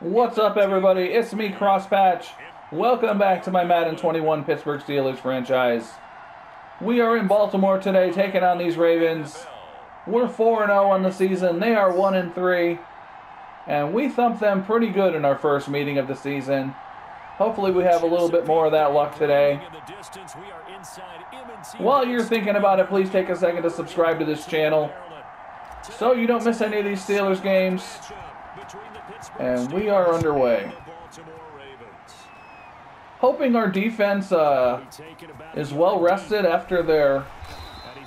What's up, everybody? It's me, Crosspatch. Welcome back to my Madden 21 Pittsburgh Steelers franchise. We are in Baltimore today taking on these Ravens. We're 4 0 on the season, they are 1 3. And we thumped them pretty good in our first meeting of the season. Hopefully, we have a little bit more of that luck today. While you're thinking about it, please take a second to subscribe to this channel so you don't miss any of these Steelers games. And we are underway. Hoping our defense uh, is well rested after their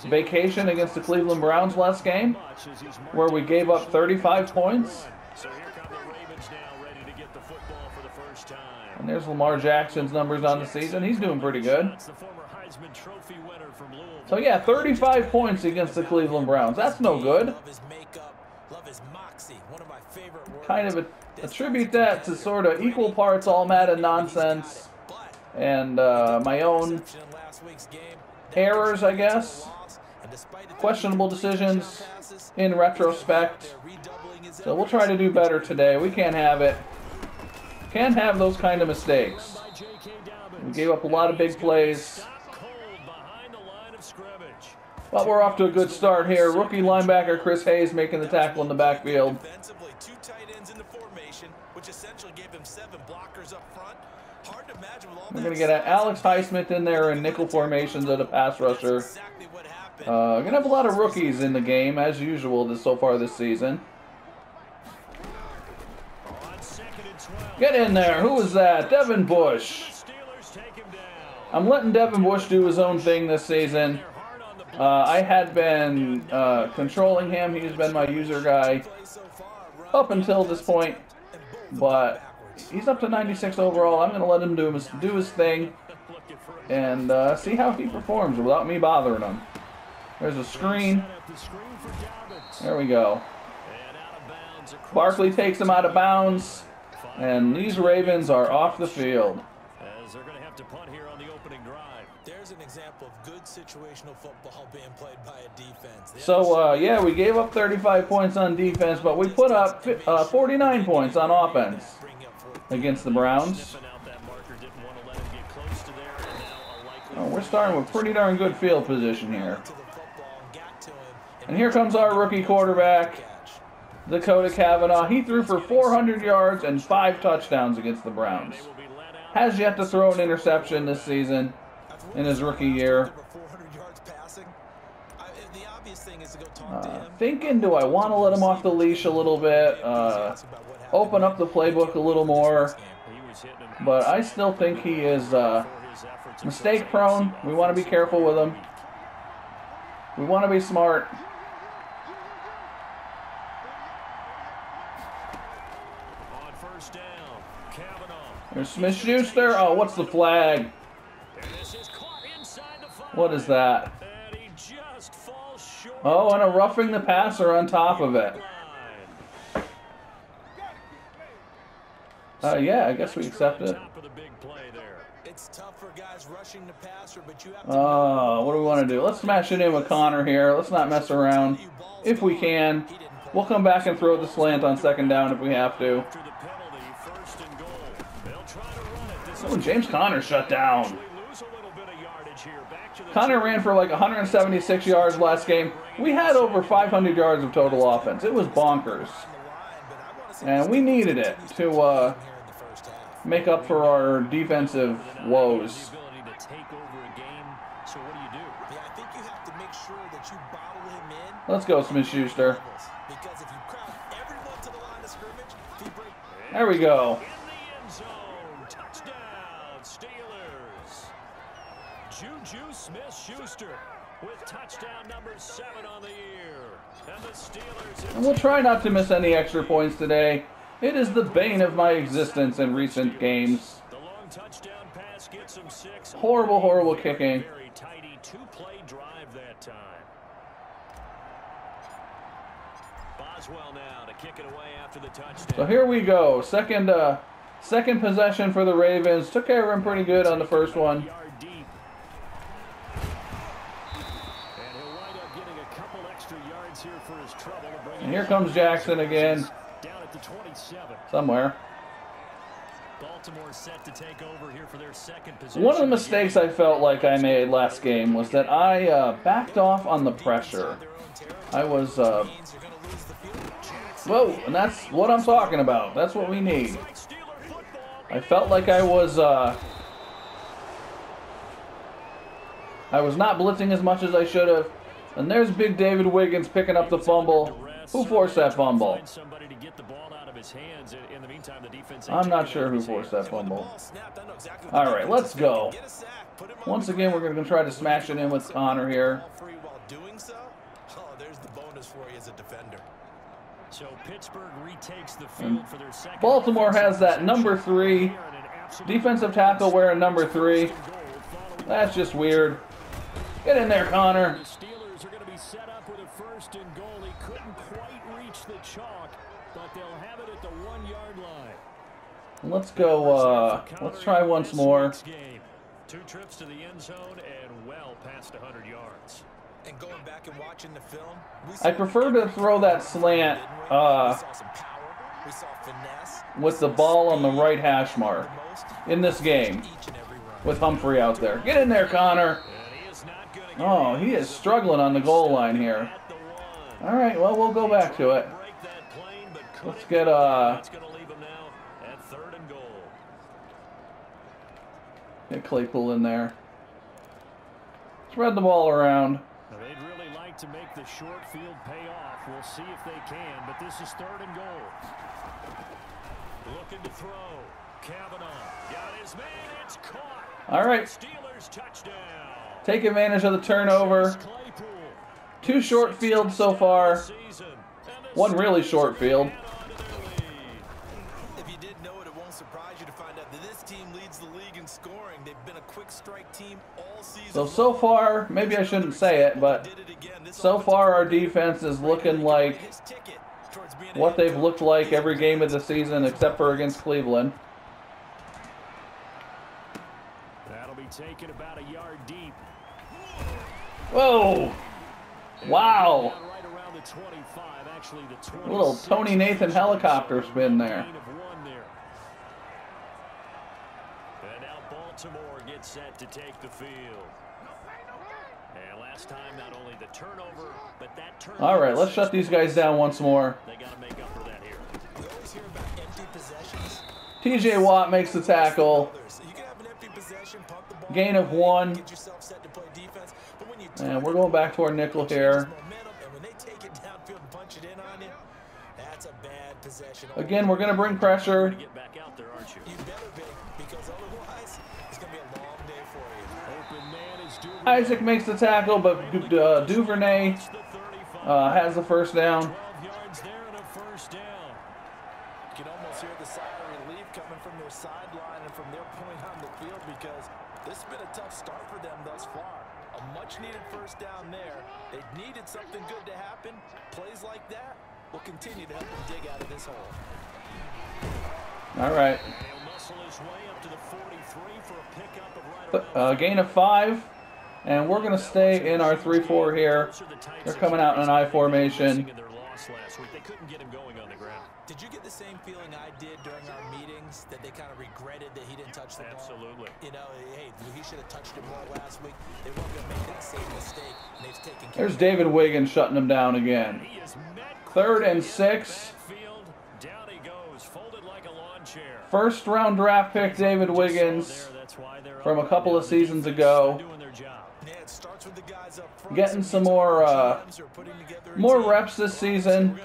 vacation against the Cleveland Browns last game, where we gave up 35 points. And there's Lamar Jackson's numbers on the season. He's doing pretty good. So yeah, 35 points against the Cleveland Browns. That's no good. Kind of attribute that to sort of equal parts all Madden nonsense and uh, my own errors, I guess. Questionable decisions in retrospect. So we'll try to do better today. We can't have it. Can't have those kind of mistakes. We gave up a lot of big plays. But we're off to a good start here. Rookie linebacker Chris Hayes making the tackle in the backfield. We're going to get Alex Highsmith in there in nickel formations at a pass rusher. Uh, going to have a lot of rookies in the game, as usual, this so far this season. Get in there. Who was that? Devin Bush. I'm letting Devin Bush do his own thing this season. Uh, I had been uh, controlling him. He's been my user guy up until this point. But he's up to 96 overall. I'm going to let him do his, do his thing and uh, see how he performs without me bothering him. There's a screen. There we go. Barkley takes him out of bounds. And these Ravens are off the field. As they're going to have to punt here on the opening drive. There's an example of good situational football being played by a defense. So, uh, yeah, we gave up 35 points on defense, but we put up uh, 49 points on offense against the Browns. Oh, we're starting with pretty darn good field position here. And here comes our rookie quarterback. Dakota Cavanaugh. He threw for 400 yards and five touchdowns against the Browns. Has yet to throw an interception this season in his rookie year. Uh, thinking, do I want to let him off the leash a little bit? Uh, open up the playbook a little more. But I still think he is uh, mistake prone. We want to be careful with him. We want to be smart. There's Smith Schuster. Oh, what's the flag? What is that? Oh, and a roughing the passer on top of it. Uh, yeah, I guess we accept it. Uh, what do we want to do? Let's smash it in with Conner here. Let's not mess around. If we can. We'll come back and throw the slant on second down if we have to. Oh, James Conner shut down. Conner ran for like 176 yards last game. We had over 500 yards of total offense. It was bonkers. And we needed it to uh, make up for our defensive woes. Let's go, Smith Schuster. There we go. Juju Smith-Schuster with touchdown number seven on the year. And the Steelers... And we'll try not to miss any extra points today. It is the bane of my existence in recent games. Horrible, horrible kicking. So here we go. Second, uh, second possession for the Ravens. Took care of him pretty good on the first one. And here comes Jackson again. Somewhere. Baltimore set to take over here for their second position. One of the mistakes I felt like I made last game was that I uh, backed off on the pressure. I was, uh, whoa, and that's what I'm talking about. That's what we need. I felt like I was, uh, I was not blitzing as much as I should have. And there's big David Wiggins picking up the fumble. Who forced that fumble? I'm not sure who forced that fumble. All right, let's go. Once again, we're going to try to smash it in with Conner here. So Pittsburgh retakes the field for their second. Baltimore has that number three defensive tackle wearing number three. That's just weird. Get in there, Conner. The Steelers are going to be set up with a first and goal. He couldn't quite reach the chalk, but they'll have it at the one-yard line. Let's go. Uh, let's try once more. Two trips to the end zone and well past 100 yards. And going back and watching the film, I prefer to throw that slant uh, with the ball on the right hash mark in this game with Humphrey out there. Get in there, Conner. Oh, he is struggling on the goal line here. All right, well, we'll go back to it. Let's get uh, get Claypool in there. Spread the ball around. They'd really like to make the short field pay off. We'll see if they can, but this is third and goal. Looking to throw. Cavanaugh got his man. It's caught. All right. Steelers touchdown. Take advantage of the turnover. Two short fields so far. One really short field. So, so far, maybe I shouldn't say it, but so far our defense is looking like what they've looked like every game of the season except for against Cleveland. That'll be taken about a yard deep. Whoa! Wow! Right around the 25, actually the A little Tony Nathan helicopter spin there. gain of one there. And now Baltimore gets set to take the field. And last time, not only the turnover, but that turnover. All right, let's shut these guys down once more. They got to make up for that here. We always hear about empty possessions. TJ Watt makes the tackle. You can have an empty possession, pump the ball Gain of one. get yourself set to play defense. But when you And we're going back to our nickel here. and when they take it downfield and punch it in on you, that's a bad possession. Again, we're going to bring pressure. Get back out there, aren't you? You better be, because otherwise, it's going to be a long day for you. Open man is Duvernay. Isaac makes the tackle, but uh, Duvernay It's the 35. uh, has the first down. 12 yards there and a first down. You can almost hear the sigh of relief coming from their sideline and from their point on the field because this has been a tough start for them thus far. A much-needed first down there. They needed something good to happen. Plays like that will continue to help them dig out of this hole. All right. He'll muscle his way up to the 43 for a pickup of right Uh, gain of five. And we're going to stay in our 3-4 here. They're coming out in an I formation. In their loss last week, they couldn't get him going on the ground. Did you get the same feeling I did during our meetings that they kind of regretted that he didn't touch the ball? Absolutely. You know, hey, he should have touched it more last week. They weren't going to make that same mistake, and they've taken care There's of. David Wiggins shutting him down again. He is met Third and quickly six. in the backfield. Down he goes, folded like a lawn chair. First round draft pick David Wiggins there, that's why they're from a couple of seasons They're ago. doing their job. Yeah, it starts with the guys up front. Getting some more, uh, more reps this season,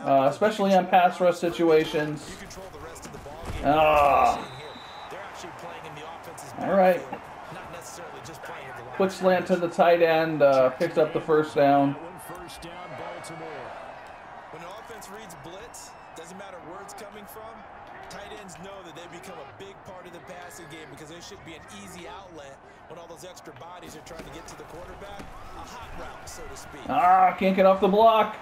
uh, especially on pass rush situations. Ah. All right. Quick slant to the tight end, uh, up the first down. Extra bodies are trying to get to the quarterback. A hot route, so to speak. Ah, can't get off the block.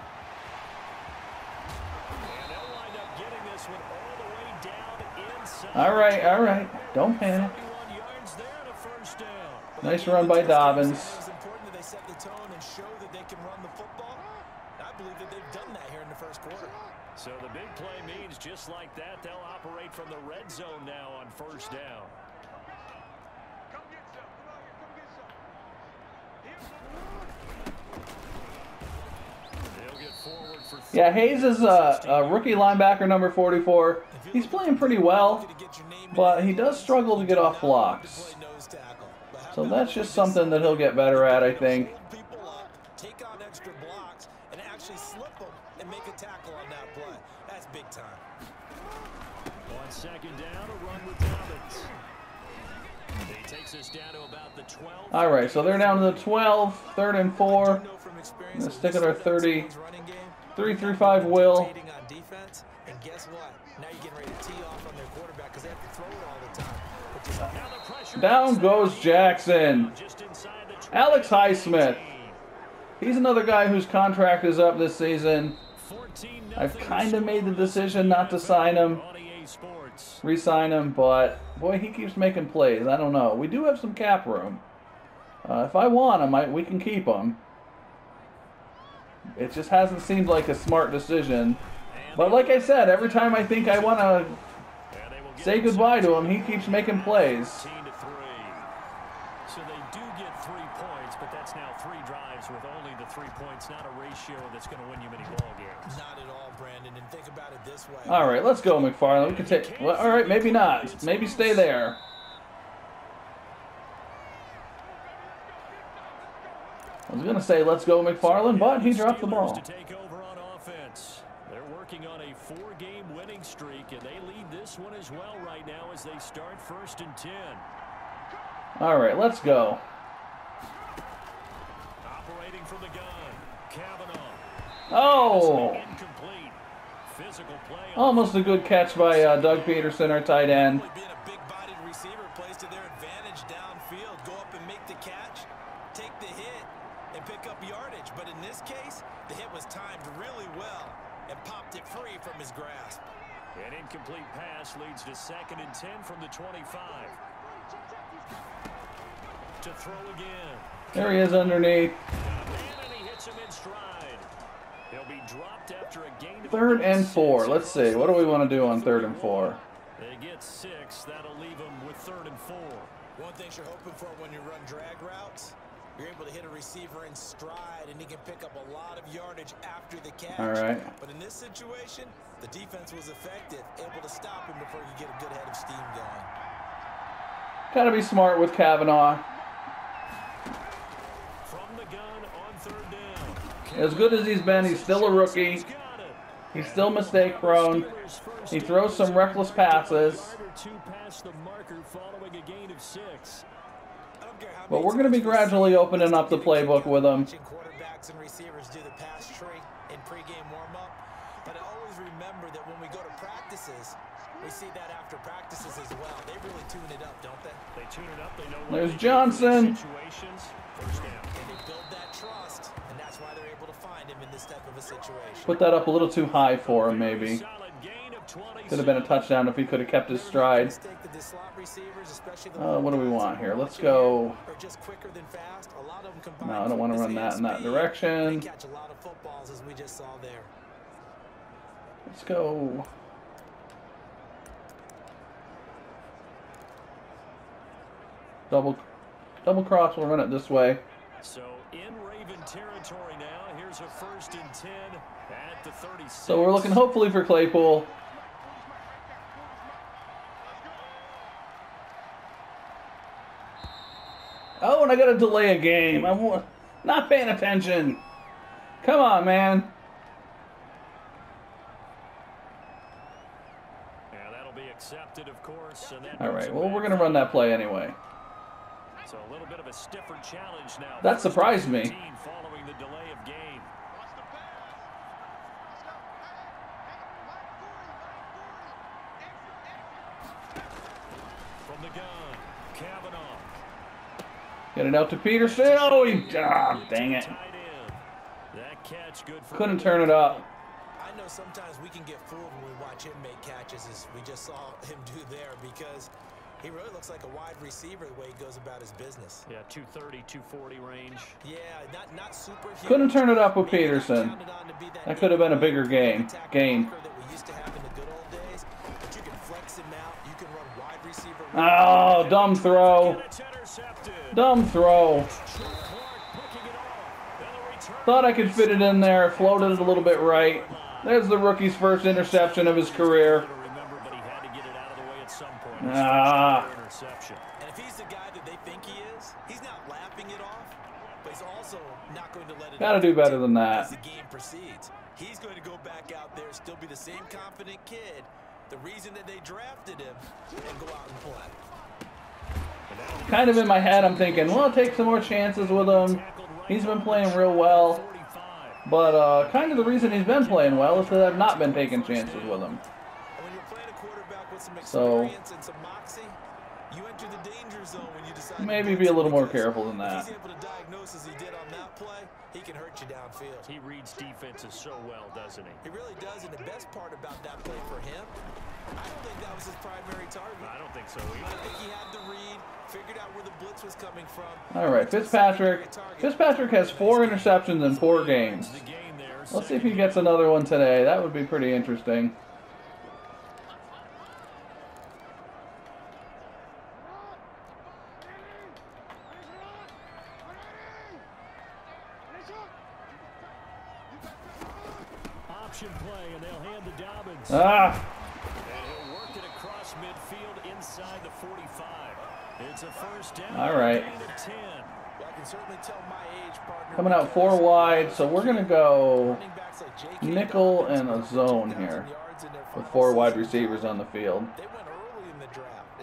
And they'll wind up getting this one all the way down inside. All right, all right. Don't panic. yards there and first down. Nice run by Dobbins. It's important that they set the tone and show that they can run the football. I believe that they've done that here in the first quarter. So the big play means just like that, they'll operate from the red zone now on first down. Yeah, Hayes is a, a, rookie linebacker number 44. He's playing pretty well, but he does struggle to get off blocks. So that's just something that he'll get better at, I think. All right, so they're down to the 12, third and four. Let's stick at our 30. 3 3 5 will. Guess what? Now you're getting ready to tee off on their quarterback because they have to throw it all the time. Down goes Jackson. Alex Highsmith. He's another guy whose contract is up this season. I've kind of made the decision not to sign him, re-sign him, but boy, he keeps making plays. I don't know. We do have some cap room. Uh, if I want him, I, we can keep him. It just hasn't seemed like a smart decision. But like I said, every time I think I want to say goodbye to him, he keeps making plays. So they do get three points, but that's now three drives with only the three points, not a ratio that's going to win you many ball games. Not at all, Brandon. And think about it this way. All right, let's go, McFarland. We can take. Well, all right, maybe not. Maybe stay there. I was going to say, let's go McFarland, but he dropped the ball. To take over on offense. They're working on a four-game winning streak, and they lead this one as well right now as they start first and ten. All right, let's go. Operating from the gun, Cavanaugh. Oh! Almost a good catch by uh, Doug Peterson, our tight end. Pass leads to second and 10 from the 25. To throw again. There he is underneath. Third and four. Let's see. What do we want to do on third and four? They get six. That'll leave them with third and four. One thing you're hoping for when you run drag routes you're able to hit a receiver in stride, and he can pick up a lot of yardage after the catch. All right. But in this situation, the defense was effective, able to stop him before he get a good head of steam going. Got to be smart with Cavanaugh. As good as he's been, he's still a rookie. He's still mistake prone. He throws some reckless passes. But we're going to be gradually opening up the playbook with them. Quarterbacks and receivers do the pass tree in pregame warm-up. But I always remember that when we go to practices, we see that after practices as well. They really tune it up, don't they? They tune it up. They know There's Johnson. Situations. First down. And they build that trust, and that's why they're able to find him in this type of a situation. Put that up a little too high for him, maybe. Could have been a touchdown if he could have kept his stride. Uh, what do we want here? Let's go. No, I don't want to run that in that direction. Let's go. Double, double cross. We'll run it this way. So in Raven territory now. Here's a first and ten at the 36. So we're looking hopefully for Claypool. I got to delay a game. I'm not paying attention. Come on, man. Yeah, that'll be accepted, of course. All right. Well, we're going to run that play anyway. So a little bit of a stiffer challenge now. That surprised me. Following the delay of game. From the gun, Cavanaugh. Get it out to Peterson. Oh, he, ah, dang it. Couldn't turn it up. I know sometimes we can get fooled when we watch him make catches as we just saw him do there because he really looks like a wide receiver the way he goes about his business. Yeah, 230, 240 range. Yeah, not not super huge. Couldn't turn it up with Peterson. That could have been a bigger game. Game. Oh, dumb throw. Dumb throw. Thought I could fit it in there, floated it a little bit right. There's the rookie's first interception of his career. Ah. And if he's the guy that they think he is, he's not laughing it off, but he's also not going to let it Gotta do better than that. As the game proceeds. He's going to go back out there, still be the same confident kid, the reason that they drafted him, and go out and play. Kind of in my head, I'm thinking, well, take some more chances with him. He's been playing real well. But uh, kind of the reason he's been playing well is that I've not been taking chances with him. So maybe be a little more careful than that. He can hurt you downfield. He reads defenses so well, doesn't he? He really does, and the best part about that play for him, I don't think that was his primary target. I don't think so either. I think he had the read, figured out where the blitz was coming from. All right, Fitzpatrick. Fitzpatrick has four interceptions in four games. Let's see if he gets another one today. That would be pretty interesting. Option play, and they'll hand to Dobbins. Ah! And he'll work it across midfield inside the 45. It's a first down. All right. gain of 10. Well, I can certainly tell my age partner. Coming out four wide, so we're going to go nickel and a zone here with four wide receivers on the field.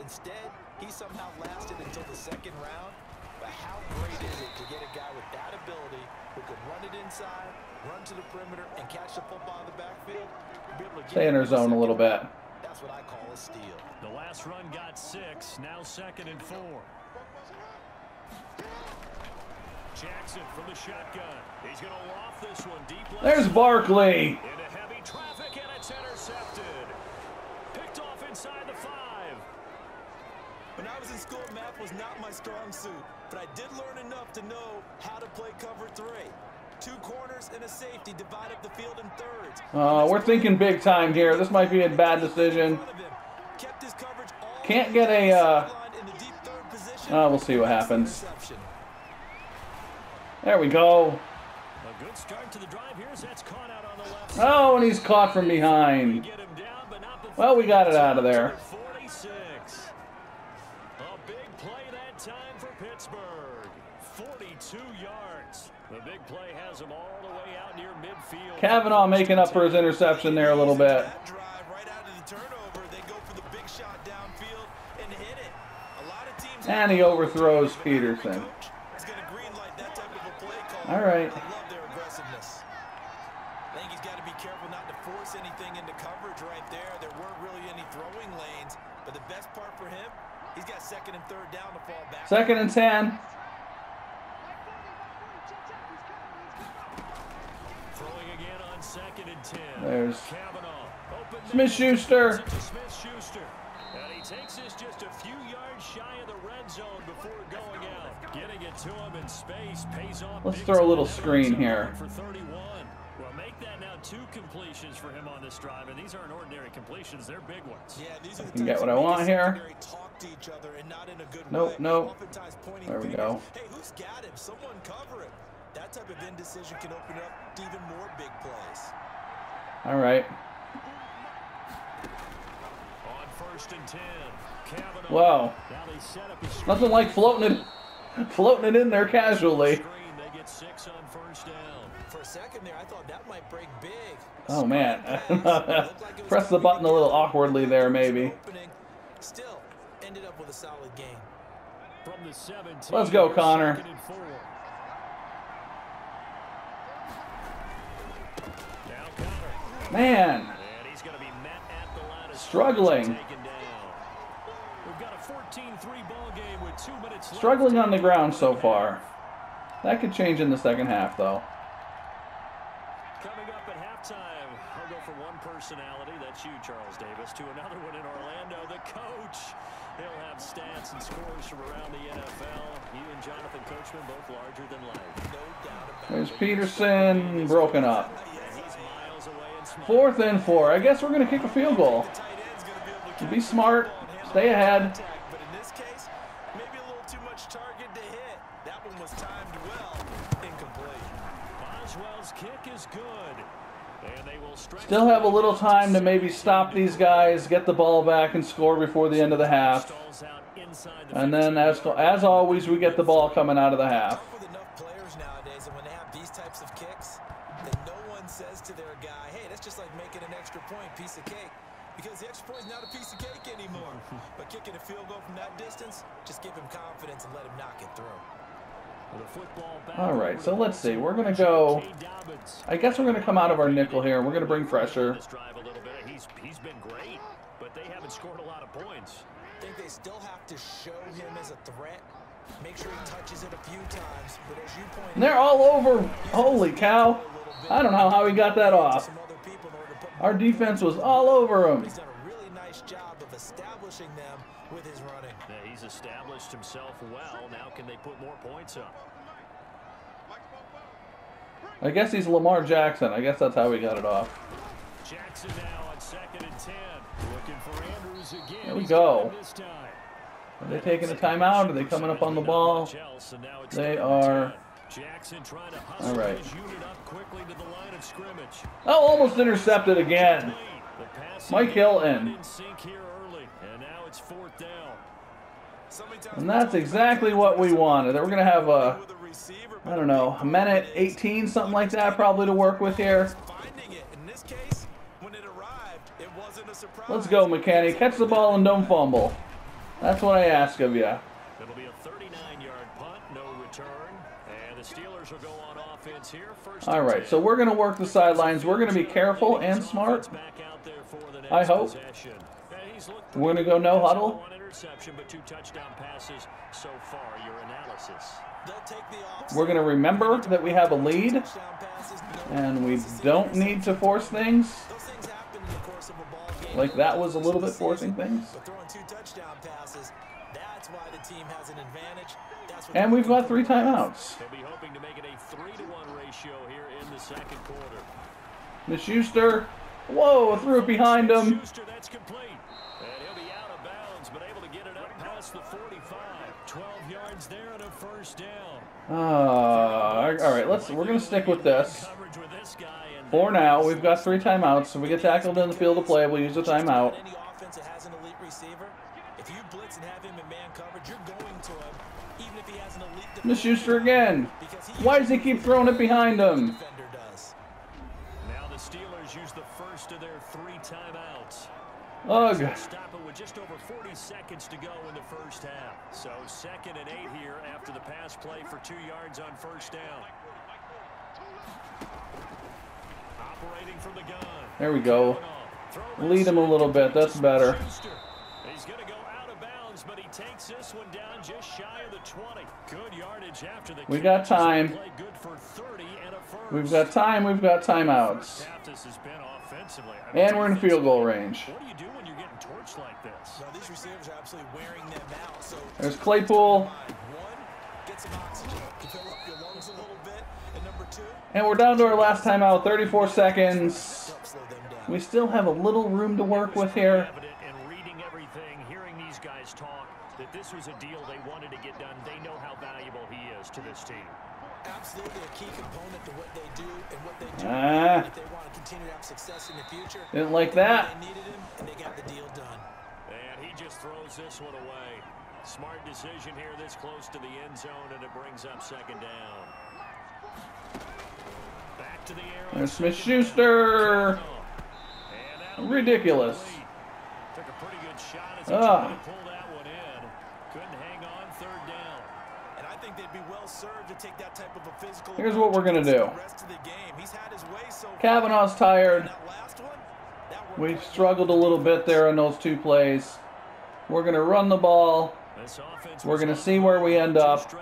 Instead, he somehow lasted until the second round. But how great is it to get a guy with that ability who can run it inside, run to the perimeter, and catch the football in the backfield? Be able to Stay in it our zone a little bit. That's what I call a steal. The last run got six. Now second and four. Jackson from the shotgun. He's going to loft this one deep. There's Barkley. Into heavy traffic, and it's intercepted. Picked off inside the five. When I was in school, math was not my strong suit, but I did learn enough to know how to play cover three. Two corners and a safety divide up the field in thirds. Uh, we're thinking big time here. This might be a bad decision. Kept his coverage all Can't get a, uh, sideline in the deep third position. Uh, we'll see what happens. There we go. A good start to the drive here that's caught out on the left. Oh, and he's caught from behind. Get him down, but not before Well, we got it out of there. to 46. A big play that time for Pittsburgh. 42 yards. The big play has him all the way out near midfield. Cavanaugh making up for his interception there a little bit. And he overthrows Peterson. All right. I he's got to be careful not to force anything into coverage right there. There weren't really any throwing lanes, but the best part for him, he's got second and third down to fall back. Second and 10. There's Cavanaugh. Smith-Schuster. Smith-Schuster. And he takes this just a few yards shy of the red zone before going out. Getting it to him in space pays off. Let's throw a little screen here. For 31. Well, make that now two completions for him on this drive, and these aren't ordinary completions; they're big ones. Yeah, these are the can get what I want here. Talk to each other and not in a good Nope, way. nope. There we go. Hey, who's got him? Someone cover him. That type of indecision can open up to even more big plays. All right. On first and ten, Cavanaugh. Wow. Now they set up a screen. Nothing like floating it, floating it in there casually. They get six on first down. For a second there, I thought that might break big. Oh man. Screen like Press the button a little awkwardly there, maybe. Still ended up with a solid game. From the 17. Let's go, Conner. second and four. Now Conner. Man. And he's going to be met at the line of Struggling. scrimmage and taken down. We've got a 14-3 ball game with two minutes Struggling. Struggling on the ground so far. That could change in the second half, though. Coming up at halftime, I'll go from one personality, that's you, Charles Davis, to another one in Orlando, the coach. He'll have stats and scores from around the NFL. He and Jonathan Coachman both larger than life. No doubt about There's Peterson broken up. And he's miles away and smart. Fourth and four. I guess we're going to kick a field goal. be smart. Stay ahead. Still have a little time to maybe stop these guys, get the ball back, and score before the end of the half. And then, as as always, we get the ball coming out of the half. Field goal from that distance, just give him confidence and let him knock it through. The football back All right, so let's see. We're gonna go. I guess we're gonna come out of our nickel here. We're gonna bring pressure. This drive a little bit. He's he's been great, but they haven't scored a lot of points. I think they still have to show him as a threat. Make sure he touches it a few times. But as you pointed And they're all over. Holy cow! I don't know how he got that off. some other people in order to put Our defense was all over him. He's done a really nice job of establishing them with his running. Yeah, he's established himself well. Now can they put more points up? I guess he's Lamar Jackson. I guess that's how he got it off. Jackson now on second and ten. Looking for Andrews again. There we go. got him this time. Are they taking a timeout? Are they coming up on the ball? They are. Jackson trying to hustle All right. his unit up quickly to the line of scrimmage. Oh, almost intercepted again. The pass Mike Hilton. in sync here early, and now it's fourth down. And that's exactly what we wanted. We're going to have a, With a receiver, I don't know, a minute 18, something like that, probably to work with here. finding it. In this case, when it arrived, it wasn't a surprise. Let's go, McKinney. Catch the ball and don't fumble. That's what I ask of you. It'll be a 39-yard punt, no return, and the Steelers will go on offense here. First All and right, 10. so we're going to work the sidelines. We're going to be careful and smart. Back out there for the next I hope. possession. Yeah, he's looked We're going to go no huddle. One interception, but two touchdown passes so far. Your analysis. They'll take the off. We're going to remember that we have a lead Touchdown passes, no and we don't need to force things. Those things happen in the course of a ball game. Like that was a little bit forcing things. But throwing two touchdown passes, that's why the team has an advantage. That's what And we've got three timeouts. They'll be hoping to make it a three-to-one ratio here in the second quarter. Miss Schuster. Whoa, threw it behind him. Schuster, that's complete. And he'll be out of bounds, but able to get it up past the 45. 12 yards there and a first down. Uh, all right, let's. We're gonna stick with this Coverage with this guy and for now. We've got three timeouts. So we get tackled in the field of play, we'll use a timeout. Any offense that has an elite receiver, if you blitz and have him in man coverage, you're going to him, even if he has an elite Miss Schuster again. Why does he keep throwing it behind him? now the Steelers use the first of their three timeouts. Ugh. With just over 40 seconds to go in the first half. So second and eight here after the pass play for two yards on first down. Operating from the gun. There we go. Lead him a little bit. That's better. He's going to go out of bounds, but he takes this one down just shy of the 20. Good yardage after the We got time. Good for 30 and a first. We've got time. We've got timeouts. Half this has been offensively. I mean, And we're in field goal range. What do you do when getting torched like this? Now, these receivers are absolutely wearing them out. So, There's Claypool. one, get some oxygen, to fill up your lungs a little bit. And number two, And we're down to our last timeout, 34 seconds. help slow them down. We still have a little room to work with here. And reading everything, hearing these guys talk, that this was a deal they wanted to get done. They know how valuable he is to this team. Absolutely a key component to what they do and what they do. Ah. if they want to continue to have success in the future, Didn't like that. they needed him, and they got the deal done. And he just throws this one away. Smart decision here this close to the end zone, and it brings up second down. Back to the air. There's Smith second. Schuster. And that'll be Ridiculous. Took a pretty good shot as he Ah. tried pull that one in. Couldn't hang on third down. And I think they'd be well served to take that type of a physical. Here's what we're gonna do. against the rest of the game. He's had his way so far. Cavanaugh's tired. That last one, that worked We've struggled a little bit there on those two plays. We're going to run the ball. We're gonna see where we end up.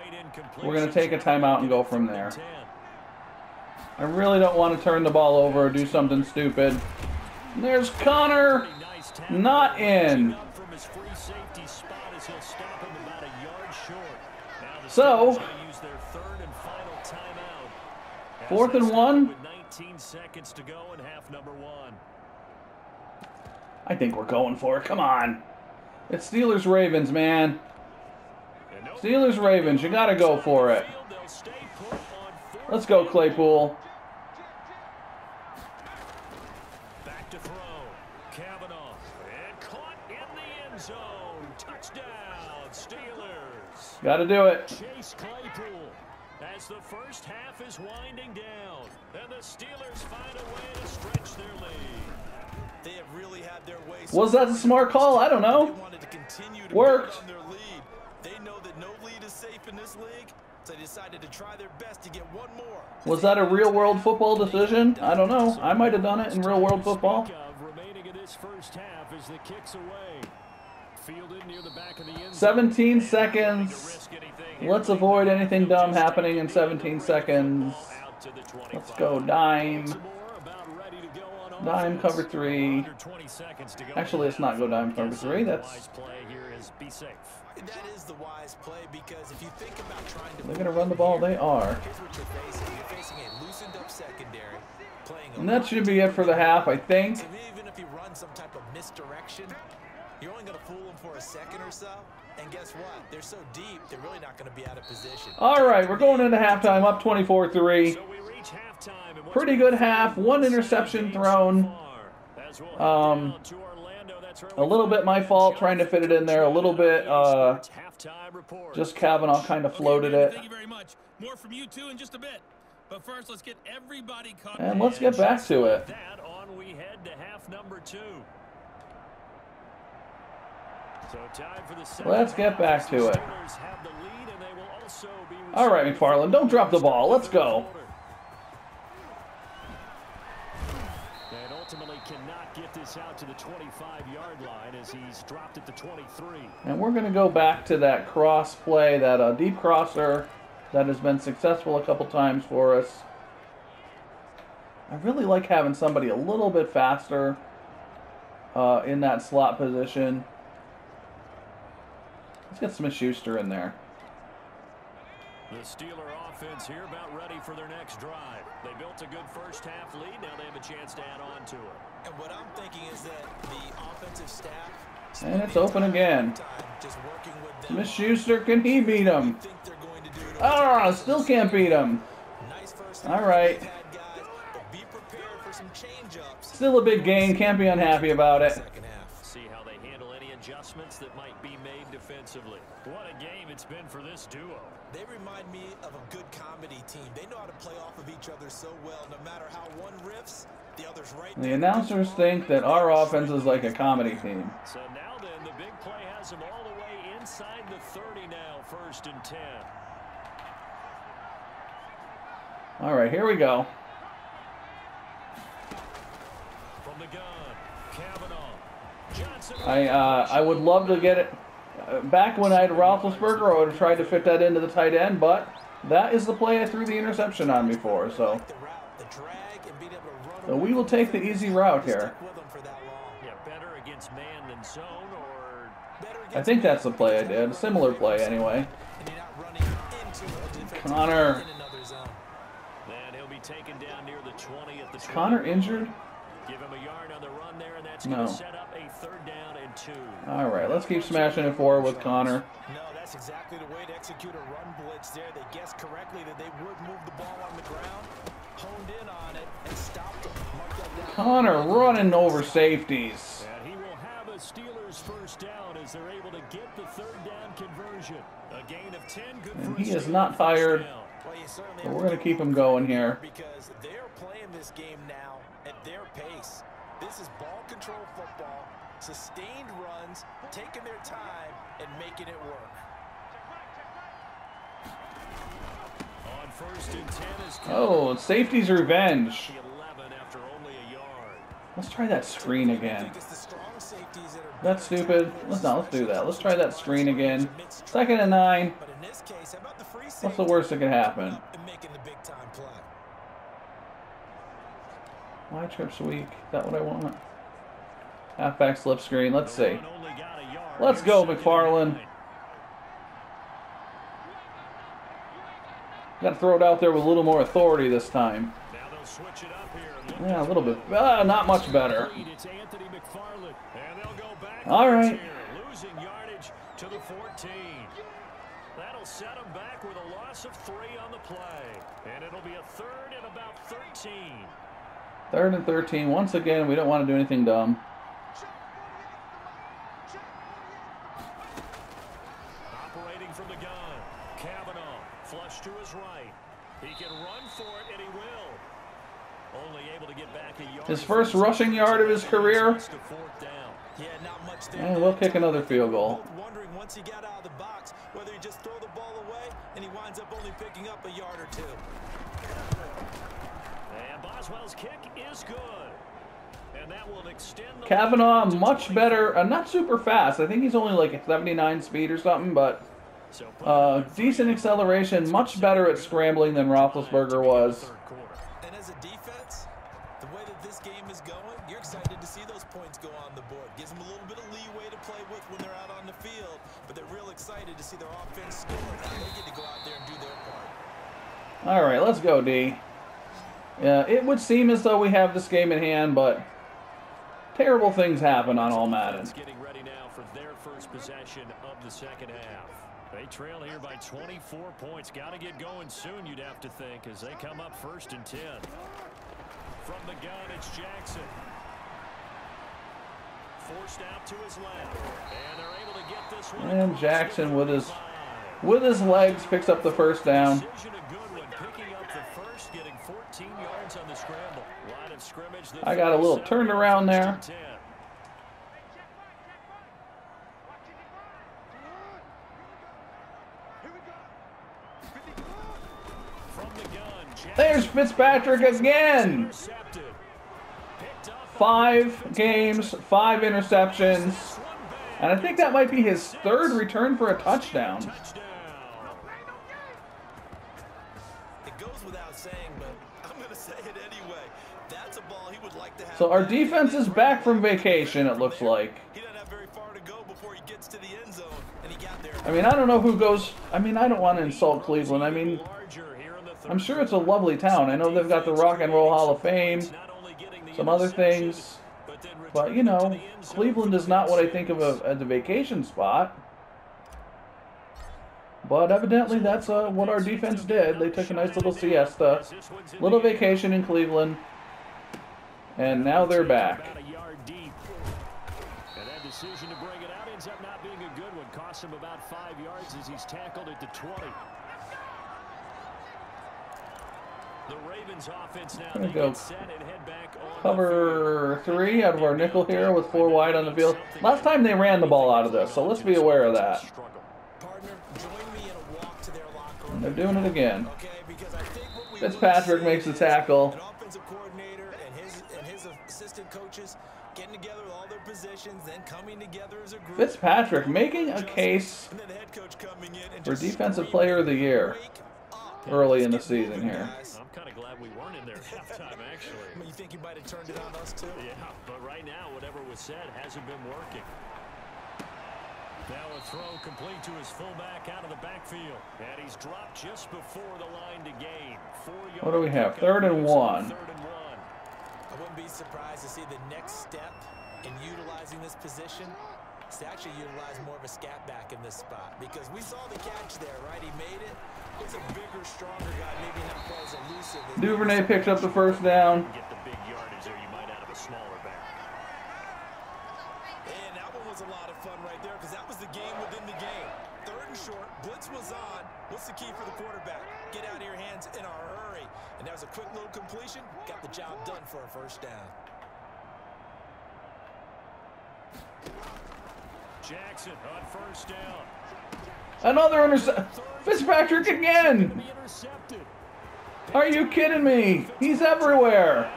We're gonna take a timeout and go from there. I really don't want to turn the ball over or do something stupid. There's Conner. Pretty nice tackle. Not in. Up Fourth and one. 19 seconds to go in half number one. I think we're going for it. Come on. It's Steelers Ravens, man. Steelers Ravens, you got to go for it. Let's go, Claypool. Back to throw. Cavanaugh. And caught in the end zone. Touchdown, Steelers. Got to do it. Chase Claypool as the first half is winding down. And the Steelers find a way to stretch their lead. They have really had their way. Was that a smart call? I don't know. They wanted to continue to Worked. on their lead. They know that no lead is safe in this league, so they decided to try their best to get one more. Was that a real world football decision? I don't know. I might have done it in real world football. Remaining in this first half as the kicks away. Fielded near the back of the end 17 seconds. Let's avoid anything dumb happening in 17 seconds. Out to the 25. Let's go dime. Dime cover three. Under 20 seconds to go Actually, let's not go dime cover three. That's wise play here is be safe. That is the wise play because if you think about trying to they're gonna run the ball. They are. And that should be it for the half, I think. So even if you run some type of misdirection, you're only going to fool them for a second or so. And guess what? They're so deep, they're really not going to be out of position. All right, we're going into halftime, up 24-3. So we reach halftime. and what's Pretty good half. One interception thrown. far? As we'll head Um, down to Orlando, that's where A little bit my fault trying to fit it in there. A little bit, uh, just Cavanaugh kind of floated Okay, it. Thank you very much. More from you two in just a bit. But first, let's get everybody caught. And let's get back to it. That on we head to half number two. So time for the second Let's get back to it. Steelers have the lead, and they will also be All right, McFarland, don't drop the ball. Let's go. And ultimately cannot get this out to the 25-yard line as he's dropped at the 23. And we're going to go back to that cross play, that uh, deep crosser that has been successful a couple times for us. I really like having somebody a little bit faster uh, in that slot position. Let's get Smith Schuster in there. The Steeler offense here about ready for their next drive. They built a good first half lead. Now they have a chance to add on to it. And what I'm thinking is that the offensive staff. And it's open again. Time just working with them Smith Schuster, can he beat him? think they're going to do to Ah, still can't beat him. Nice first All half right. they've had, guys, but be prepared for some change-ups. Still a big gain, can't be unhappy about it. Second half. See how they handle any adjustments that might be made defensively. What a game it's been for this duo. They remind me of a good comedy team. They know how to play off of each other so well. No matter how one riffs, the other's right The there. announcers think that our offense is like a comedy team. So now then, the big play has them all the way inside the 30 now, first and 10. All right, here we go. From the gun, Cavanaugh. I uh, I would love to get it back when I had Roethlisberger. I would have tried to fit that into the tight end, but that is the play I threw the interception on before. So, The route, the drag, and being able to run so we will take the easy route here. Stick with them for that long. Yeah, better against man than zone, or Better I think that's the play I did. A similar play anyway. and you're not running into a defensive Conner. in another zone. then he'll be taken down near the 20 at the Is Conner injured? Give All right, let's keep smashing it forward with Conner. No, that's exactly the way to execute a run blitz there. They guessed correctly that they would move the ball on the ground, honed in on it, and stopped them. Mark that down. Conner running over safeties. And he will have a Steelers first down as they're able to get the third down conversion. A gain of 10, good And he is not fired. down. Well, you certainly But we're gonna keep him going here. because they're playing this game now at their pace. This is ball control football, sustained runs, taking their time and making it work. On first and 10 is Oh, safety's revenge. after only a yard. Let's try that screen again. Think it's the strong safeties that are That's stupid. Let's not. Let's do that. Let's try that screen again. Second and nine. But in this case, how about the free What's the worst that could happen? and making the big time play? My trip's weak. Is that what I want? Halfback slip screen. Let's see. Run only got a yard. Let's go, McFarland. Got to throw it out there with a little more authority this time. Now they'll switch it up here. Yeah, a little bit. Uh, not much better. All right. Losing yardage to the 14. That'll set them back with a loss of three on the play. And it'll be a third and about 13. Third and 13. Once again, we don't want to do anything dumb. Operating from the gun. Cavanaugh. Flush to his right. He can run for it, and he will. Only able to get back a yard. His first rushing yard of his career. Yeah, not much there. And we'll kick another field goal. Wondering once he got out of the box whether he just throw the ball away and he winds up only picking up a yard or two. And Boswell's kick is good. And that will extend the Cavanaugh, much better. Uh, not super fast. I think he's only like 79 speed or something, but uh, decent acceleration. Much better at scrambling than Roethlisberger was. And as a defense, the way that this game is going, you're excited to see those points go on the board. Gives them a little bit of leeway to play with when they're out on the field, but they're real excited to see their offense score. They get to go out there and do their part. All right, let's go, D. Yeah, it would seem as though we have this game in hand, but terrible things happen on all Madden. Getting ready now for their first possession of the second half. They trail here by 24 points. Got to get going soon, you'd have to think, as they come up first and 10. From the gun, it's Jackson. Forced out to his left. And they're able to get this one. And Jackson with his with his legs picks up the first down. Decision a good one, picking up the first, getting 14 yards on the scramble. Line of scrimmage. the I got a little turned around there. first and 10. From the gun, Jackson There's Fitzpatrick again. Five games, five interceptions. And I think that might be his third return for a touchdown. So our defense is back from vacation, it looks like. I mean, I don't know who goes. I mean, I don't want to insult Cleveland. I mean, I'm sure it's a lovely town. I know they've got the Rock and Roll Hall of Fame, some other things. but you know, Cleveland is not what I think of a, as a vacation spot. But evidently, that's uh, what our defense did. They took a nice little siesta, little vacation in Cleveland, and now they're back. Decision to bring it out ends up not being a good one. Costs him about five yards as he's tackled at the 20. The Ravens offense now There we they go. get set and head back on Cover three out of our nickel here with four wide on the field. Last time they ran the ball out of this, so let's be aware of that. Struggle. Partner, join me in a walk to their locker room. They're doing it again. Okay, because I think what we Fitzpatrick makes the tackle. An offensive coordinator and his assistant coaches getting together with all their positions, then coming together as a group. Fitzpatrick making a case And then the head coach coming in and for Defensive Player of the Year early in the season here. Glad we weren't in there at halftime, actually. I mean, you think he might have turned it on us too? Yeah, but right now, whatever was said hasn't been working. Now a throw complete to his fullback out of the backfield. And he's dropped just before the line to gain. What do we have? Third and pickup. one. Third and one. I wouldn't be surprised to see the next step in utilizing this position is to actually utilize more of a scat back in this spot because we saw the catch there, right? He made it. It's a bigger, stronger guy, maybe not quite as elusive. As Duvernay picked up the first down. Get the big yardage there you might out of a smaller back. And that one was a lot of fun right there because that was the game within the game. Third and short, blitz was on. What's the key for the quarterback? Get out of your hands in a hurry. And that was a quick little completion. Got the job done for a first down. Jackson on first down. Another intercept. Fitzpatrick again. Are you kidding me? He's everywhere.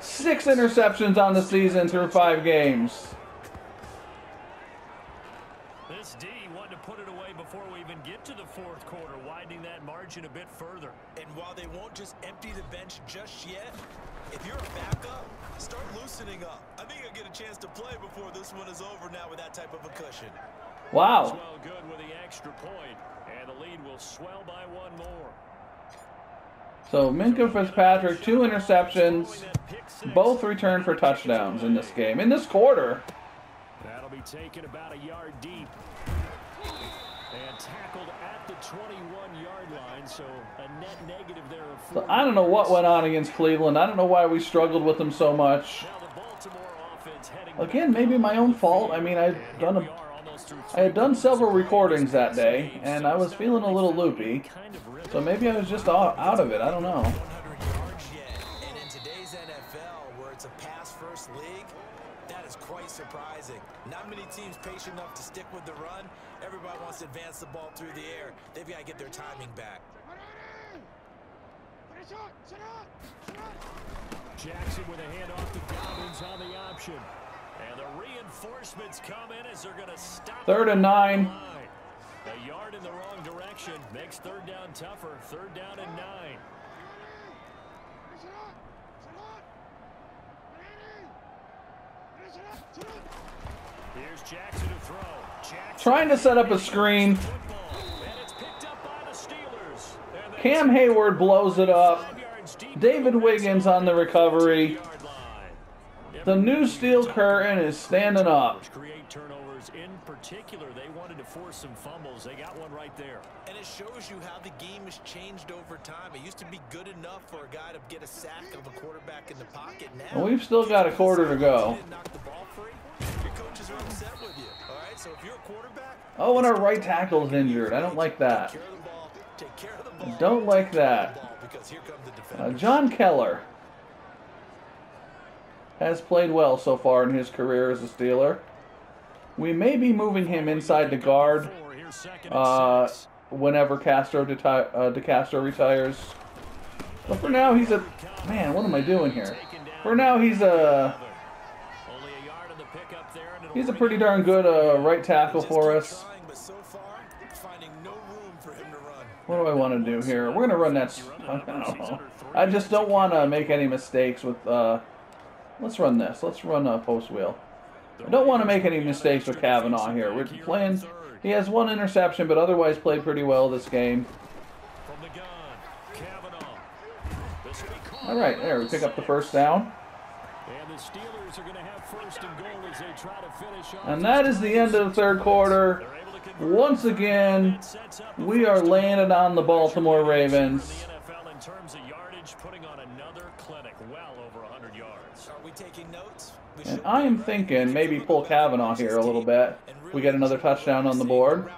Six interceptions on the season through five games. This D wanted to put it away before we even get to the fourth quarter, widening that margin a bit further. And while they won't just empty the bench just yet, if you're a backup, start loosening up. I think you'll get a chance to play before this one is over now with that type of a cushion. Wow. Well good with the extra point, and the lead will swell by one more. So Minkah Fitzpatrick, two interceptions, both returned for touchdowns in this game. In this quarter. That'll be taken about a yard deep. Tackled at the 21-yard line, so a net negative there of So I don't know what went on against Cleveland. I don't know why we struggled with them so much. Again, maybe my own fault. I mean, I'd done a, I had done several recordings that day, and I was feeling a little loopy. So maybe I was just out of it. I don't know. Surprising. Not many teams patient enough to stick with the run. Everybody wants to advance the ball through the air. They've got to get their timing back. Jackson with a handoff to Dobbins on the option. And the reinforcements come in as they're going to stop. Third and nine. A yard in the wrong direction makes third down tougher. Third down and nine. Here's Jackson to throw. Jackson Trying to set up a screen. football, and it's picked up by the Steelers. And they Cam Heyward blows it up. five yards deep David Wiggins on the recovery. The new steel curtain is standing up. Create turnovers in particular. They wanted to force some fumbles. They got one right there. And it shows you how the game has changed over time. It used to be good enough for a guy to get a sack of a quarterback in the pocket. Now, And we've still got a quarter to go. You didn't knock the ball free. Your coaches are upset with you. All right, so if you're a quarterback, Oh, and our right tackle's injured. I don't like that. care of the ball, take care of the ball. Don't like that. ball because here come the Uh. John Keller has played well so far in his career as a Steeler. We may be moving him inside the guard uh, whenever Castro uh, DeCastro retires. But for now, he's a man. What am I doing here? For now, he's a he's a pretty darn good uh, right tackle for us. to. What do I want to do here? We're gonna run that. I. I just don't want to make any mistakes with. Uh, let's run this. Let's run a post wheel. I don't want to make any mistakes with Cavanaugh here. We're playing. He has one interception, but otherwise played pretty well this game. All right, there we pick up the first down, And the Steelers are going to have first and goal as they try to finish off. and that is the end of the third quarter. Once again, we are landing on the Baltimore Ravens. the NFL in terms of yardage, putting on another clinic, well over 100 yards. Are we taking notes? We And I am thinking maybe pull Cavanaugh here a little bit. We get another touchdown on the board.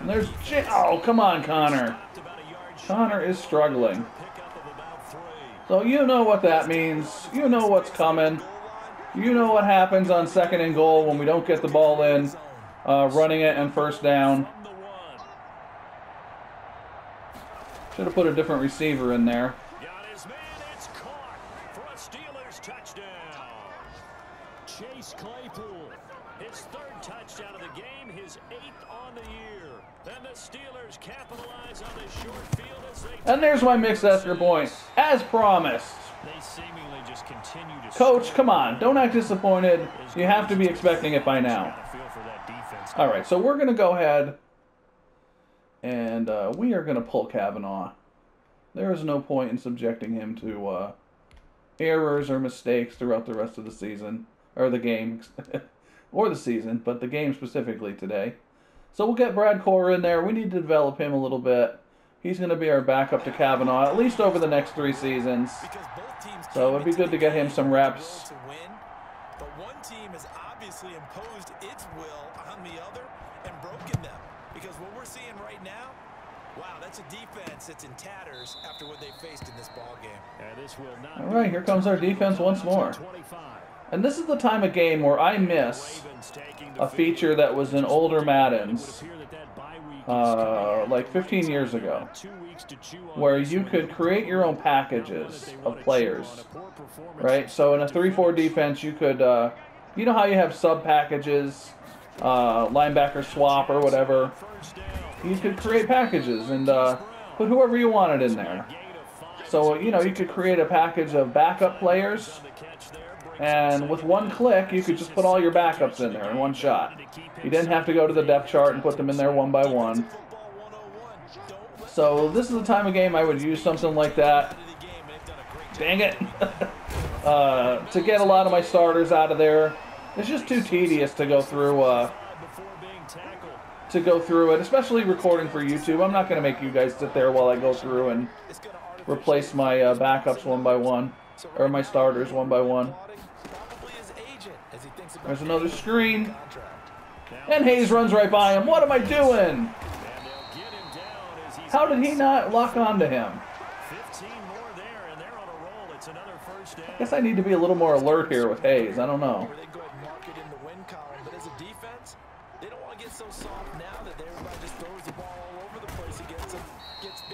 And there's. J- oh come on Conner. Conner is struggling. So you know what that means. You know what's coming. You know what happens on second and goal when we don't get the ball in, uh, running it and first down. Should have put a different receiver in there. Got his man. It's caught for a Steelers touchdown. Chase Claypool, his touchdown of the game, his eighth on the year. Then the Steelers capitalize on the short field as they. And there's my mixed extra point, as promised. They seemingly just continue to. Coach, come on, don't act disappointed. You have to be expecting it by now. Got a feel for that defense. All right, so we're gonna go ahead and uh, we are gonna pull Cavanaugh. There is no point in subjecting him to uh, errors or mistakes throughout the rest of the season or the game or the season, but the game specifically today. So we'll get Brad Core in there. We need to develop him a little bit. He's going to be our backup to Cavanaugh at least over the next three seasons. Because both teams So it'd be good to get him some reps. To win, but one team has obviously imposed its will on the other and broken them. Because what we're seeing right now, wow, that's a defense that's in tatters after what they faced in this ball game. And this will not All right, here comes our defense once more. 25. And this is the time of game where I miss a feature that was in older Maddens, uh, like 15 years ago, where you could create your own packages of players, right? So in a 3-4 defense, you could, uh, you know how you have sub packages, uh, linebacker swap or whatever. You could create packages and uh, put whoever you wanted in there. So you know you could create a package of backup players, and with one click, you could just put all your backups in there in one shot. You didn't have to go to the depth chart and put them in there one by one. Football 101. Don't let So this is the time of game I would use something like that. Dang it. uh, to get a lot of my starters out of there. It's just too tedious to go through uh, to go through it, especially recording for YouTube. I'm not going to make you guys sit there while I go through and replace my uh, backups one by one, or my starters one by one. There's another screen. And Hayes runs right by him. What am I doing? How did he not lock onto him? I guess I need to be a little more alert here with Hayes. I don't know.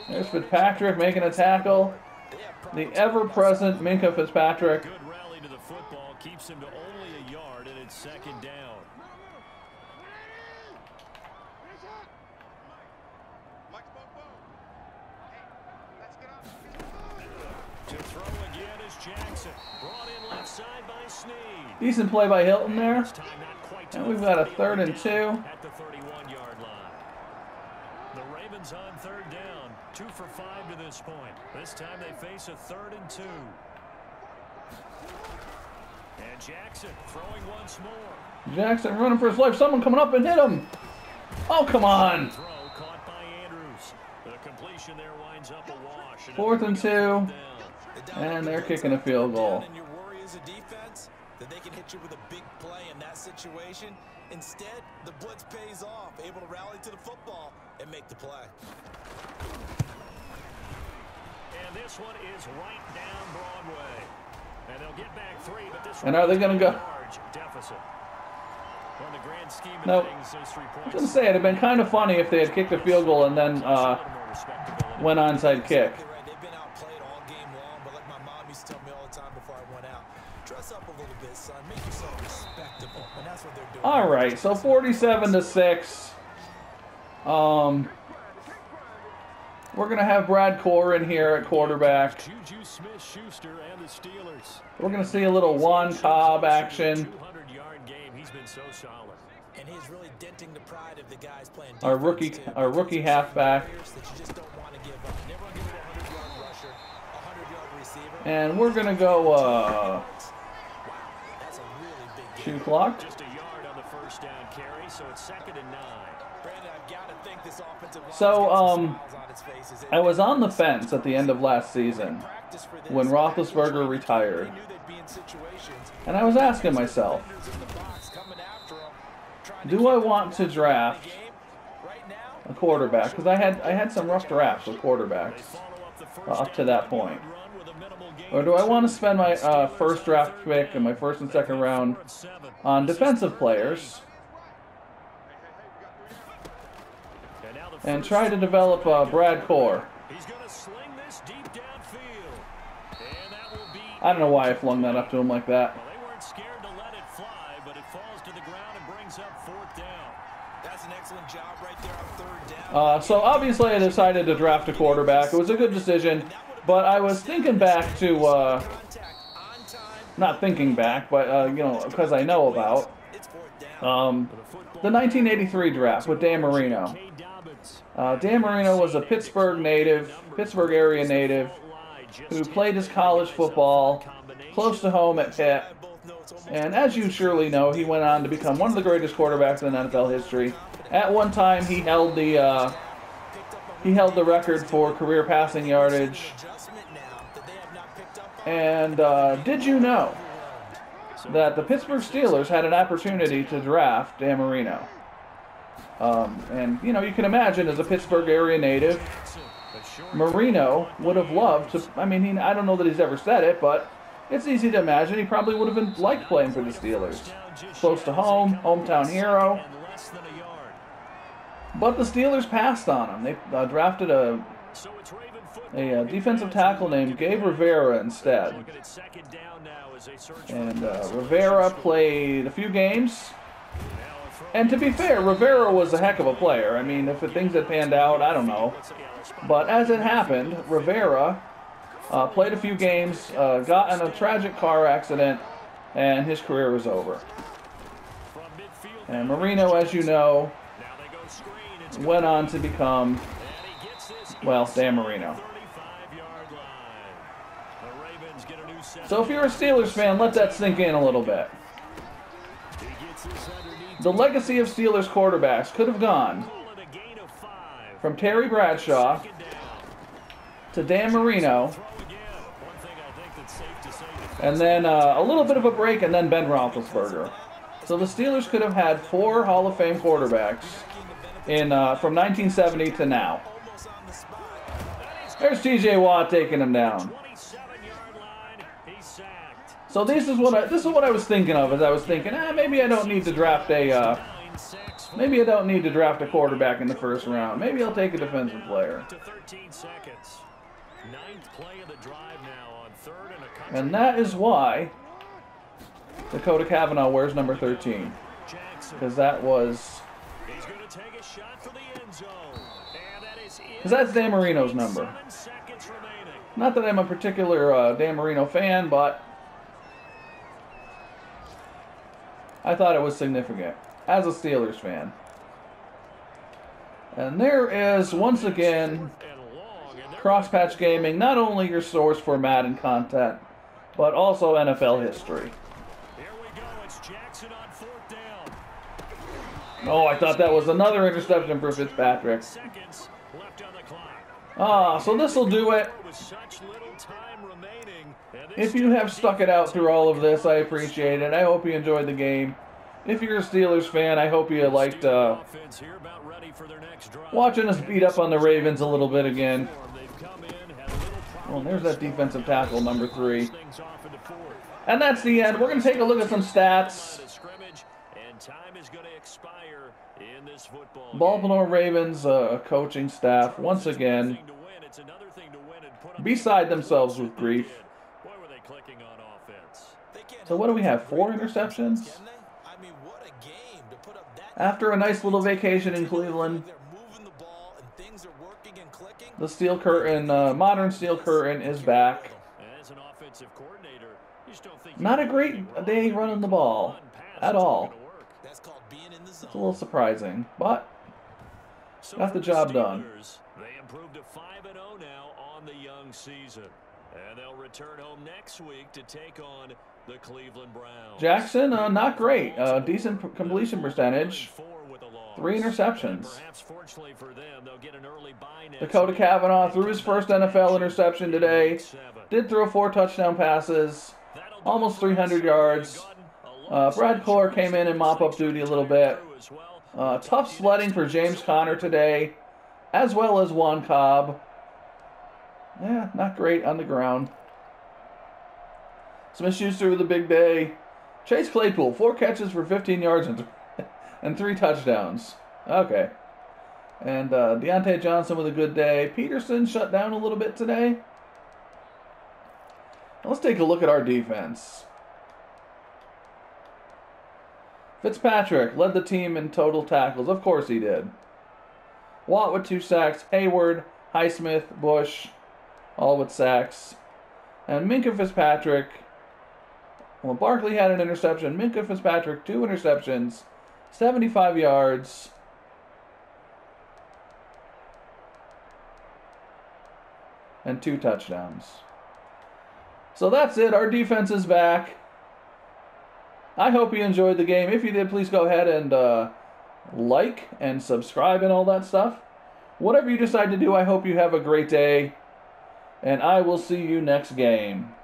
There's Fitzpatrick making a tackle. The ever-present Minkah Fitzpatrick. Good rally to the football keeps him to only a yard, and it's second down. To throw again is Jackson. Brought in left side by Sneed. Decent play by Hilton there. This time not quite to And we've got a third and two. At the 31-yard line. The Ravens on third down. Two for five to this point. This time they face a third and two. And Jackson throwing once more. Jackson running for his life. Someone coming up and hit him. Oh, come on. Throw caught by Andrews. The completion there winds up a wash. Fourth and it'll be a two. And they're kicking a field goal. And your worry as a defense that they can hit you with a big play in that situation. Instead, the blitz pays off, able to rally to the football and make the play. And this one is right down Broadway. And they'll get back three, but this And are they is gonna go- large deficit. On the grand scheme of Nope. things, those three I points was going to say, it'd have been kind of funny if they had kicked a field goal and then a uh, little went onside kick. Exactly right. They've been outplayed all game long, but like my mom used to tell me all the time before I went out, dress up a little bit, son. Make yourself respectable. And that's what they're doing. All right, so 47 to 6. Um, we're going to have Brad Core in here at quarterback. We're going to see a little Juan Cobb action. 200-yard game. He's been so solid. And he's really denting the pride of the guys playing Our rookie- our rookie halfback. That you just don't want to give up. Never want to give it a 100-yard rusher, 100-yard receiver. And we're going to go uh, two clock. Just a yard on the first down carry, so it's second and nine. Brandon, I've got to think this offensive line's So, um, smiles on its faces. I was on the fence at the end of last season Practice for this. when Roethlisberger retired. They knew they'd be in situations. And I was asking myself, Defenders in the box coming after 'em, trying to do I want to away from the draft game. Right now, a quarterback? Because I had I had some rough drafts with quarterbacks. up Uh, up to that point. run with a minimal gain Or do I want to spend my uh, first draft pick and my first and second round Four and seven. on defensive players And now the and first try to develop uh, Brad Core? He's going to sling this deep downfield. And that will be. I don't know why I flung that up to him like that. Well, they weren't scared to let it fly, but it falls to the ground and brings up fourth down. that's an excellent job right there on third down. Uh, so obviously I decided to draft a quarterback. It was a good decision, but I was thinking back to uh, Contact on time. not thinking back, but uh, you know because I know about It's fourth down. um, the 1983 draft with Dan Marino. Uh, Dan Marino was a Pittsburgh native, Pittsburgh area native, who played his college football close to home at Pitt. And as you surely know, he went on to become one of the greatest quarterbacks in NFL history. At one time, he held the uh, he held the record for career passing yardage. And uh, did you know that the Pittsburgh Steelers had an opportunity to draft Dan Marino? Um, and you know, you can imagine as a Pittsburgh area native, Marino would have loved to. I mean, he, I don't know that he's ever said it, but it's easy to imagine he probably would have been liked playing for the Steelers. Close to home, hometown hero. But the Steelers passed on him. They uh, drafted a, a, uh defensive tackle named Gabe Rivera instead. And uh, Rivera played a few games. And to be fair, Rivera was a heck of a player. I mean, if the things had panned out, I don't know. But as it happened, Rivera uh, played a few games, uh, got in a tragic car accident, and his career was over. And Marino, as you know, went on to become Well, Dan Marino. So if you're a Steelers fan, let that sink in a little bit. The legacy of Steelers quarterbacks could have gone from Terry Bradshaw to Dan Marino, and then uh, a little bit of a break, and then Ben Roethlisberger. So the Steelers could have had four Hall of Fame quarterbacks in uh, from 1970 to now. There's T.J. Watt taking him down. So this is what I this is what I was thinking of as I was thinking, ah, maybe I don't need to draft a uh, maybe I don't need to draft a quarterback in the first round. Maybe I'll take a defensive player. And that is why Dakota Cavanaugh wears number 13. Because that was. Because that's Dan Marino's number. Not that I'm a particular uh, Dan Marino fan, but I thought it was significant as a Steelers fan. And there is, once again, Crosspatch Gaming, not only your source for Madden content, but also NFL history. Oh, I thought that was another interception for Fitzpatrick. Ah, so this will do it. If you have stuck it out through all of this, I appreciate it. I hope you enjoyed the game. If you're a Steelers fan, I hope you liked uh, watching us beat up on the Ravens a little bit again. Well, there's that defensive tackle, number three. And that's the end. We're going to take a look at some stats. Baltimore Ravens uh, coaching staff, once again, beside themselves with grief. So what do we have? Four interceptions? After a nice little vacation in Cleveland, the steel curtain, uh, modern steel curtain is back. Not a great day running the ball at all. It's a little surprising, but got the job done. They improved to 5 0 now on the young season. And they'll return home next week to take on. Jackson, uh, not great. Uh, decent completion percentage. Three interceptions. Dakota Cavanaugh threw his first NFL interception today. Did throw four touchdown passes. Almost 300 yards. Uh, Brad Kolar came in and mop up duty a little bit. Uh, tough sledding for James Conner today, as well as Juan Cobb. Yeah, not great on the ground. Smith Schuster with a big day. Chase Claypool, four catches for 15 yards and, th- and three touchdowns. Okay. And uh, Diontae Johnson with a good day. Peterson shut down a little bit today. Let's take a look at our defense. Fitzpatrick led the team in total tackles. Of course he did. Watt with two sacks. Heyward, Highsmith, Bush, all with sacks. And Minkah Fitzpatrick. Well, Barkley had an interception. Minkah Fitzpatrick, two interceptions, 75 yards. And two touchdowns. So that's it. Our defense is back. I hope you enjoyed the game. If you did, please go ahead and uh, like and subscribe and all that stuff. Whatever you decide to do, I hope you have a great day. And I will see you next game.